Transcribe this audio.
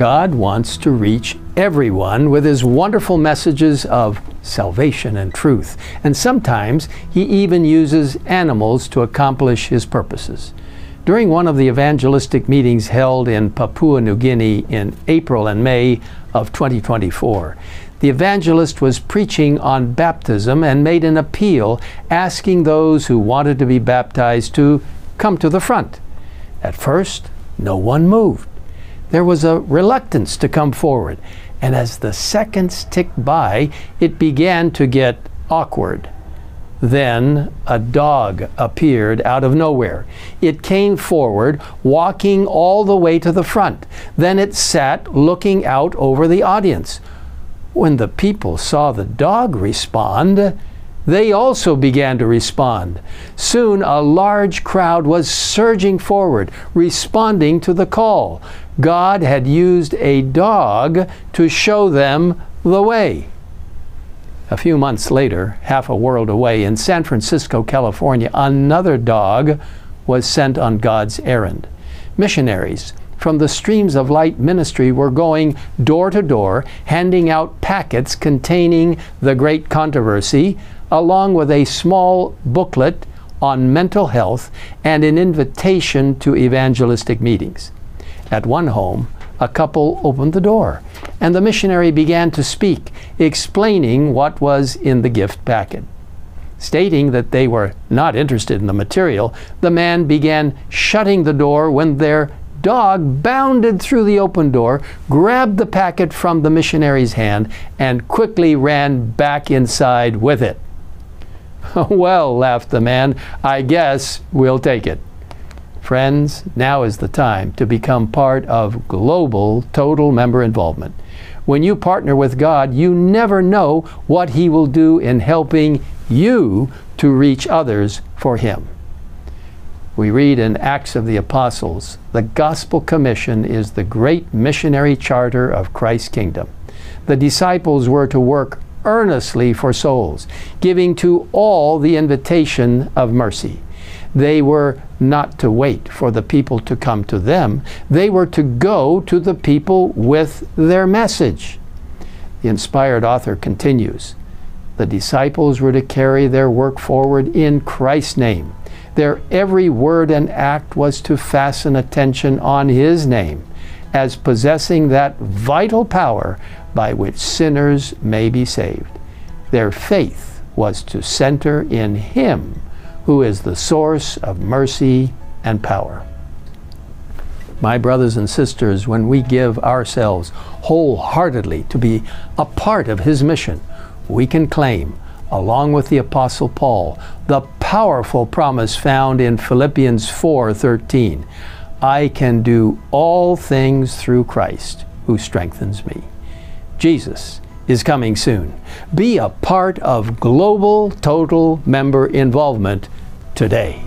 God wants to reach everyone with his wonderful messages of salvation and truth. And sometimes he even uses animals to accomplish his purposes. During one of the evangelistic meetings held in Papua New Guinea in April and May of 2024, the evangelist was preaching on baptism and made an appeal asking those who wanted to be baptized to come to the front. At first, no one moved. There was a reluctance to come forward, and as the seconds ticked by, it began to get awkward. Then a dog appeared out of nowhere. It came forward, walking all the way to the front. Then it sat looking out over the audience. When the people saw the dog respond, they also began to respond. Soon a large crowd was surging forward, responding to the call. God had used a dog to show them the way. A few months later, half a world away in San Francisco, California, another dog was sent on God's errand. Missionaries from the Streams of Light ministry were going door to door, handing out packets containing the great controversy, along with a small booklet on mental health and an invitation to evangelistic meetings. At one home, a couple opened the door, and the missionary began to speak, explaining what was in the gift packet. Stating that they were not interested in the material, the man began shutting the door when their dog bounded through the open door, grabbed the packet from the missionary's hand, and quickly ran back inside with it. well, laughed the man, I guess we'll take it. Friends, now is the time to become part of global total member involvement. When you partner with God, you never know what He will do in helping you to reach others for Him. We read in Acts of the Apostles the Gospel Commission is the great missionary charter of Christ's kingdom. The disciples were to work earnestly for souls, giving to all the invitation of mercy. They were not to wait for the people to come to them, they were to go to the people with their message. The inspired author continues The disciples were to carry their work forward in Christ's name. Their every word and act was to fasten attention on His name as possessing that vital power by which sinners may be saved. Their faith was to center in Him who is the source of mercy and power. My brothers and sisters, when we give ourselves wholeheartedly to be a part of His mission, we can claim, along with the Apostle Paul, the powerful promise found in Philippians 4:13. I can do all things through Christ who strengthens me. Jesus is coming soon. Be a part of global total member involvement today.